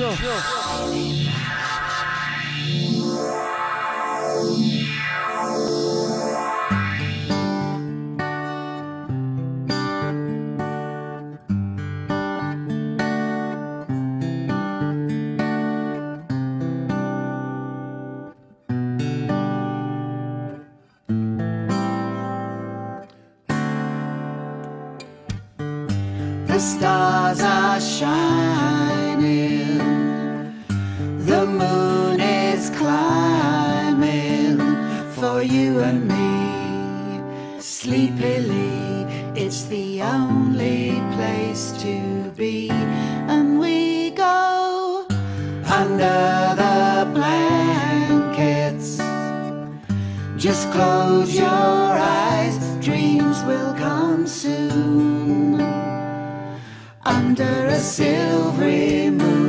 The stars are shining. The moon is climbing for you and me. Sleepily, it's the only place to be. And we go under the blankets. Just close your eyes, dreams will come soon under a silvery moon.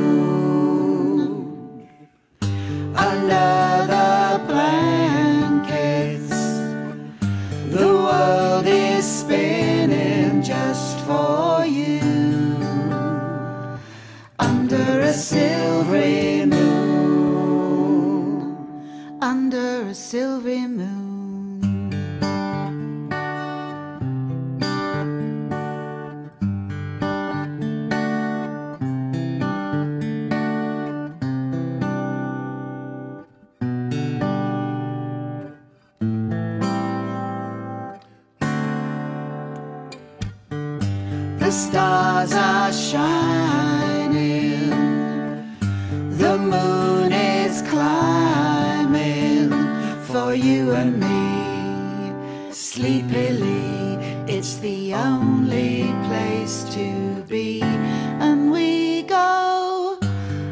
A silvery moon, under a silvery moon. The stars are shining. The moon is climbing for you and me. Sleepily, it's the only place to be. And we go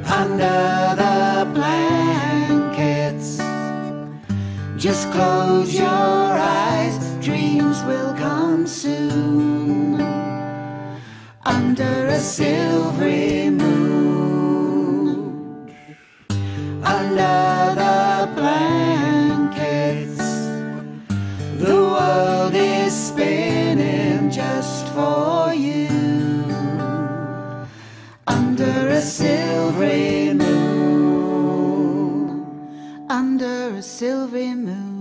under the blankets. Just close your eyes, dreams will come soon under a silvery moon. a silvery moon, under a silvery moon.